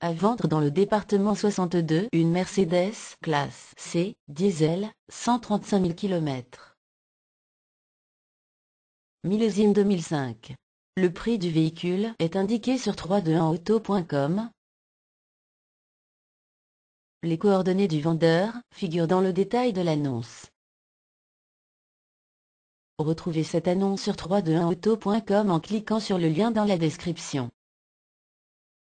À vendre dans le département 62, une Mercedes classe C, diesel, 135 000 km. Millésime 2005. Le prix du véhicule est indiqué sur 321auto.com. Les coordonnées du vendeur figurent dans le détail de l'annonce. Retrouvez cette annonce sur 321auto.com en cliquant sur le lien dans la description.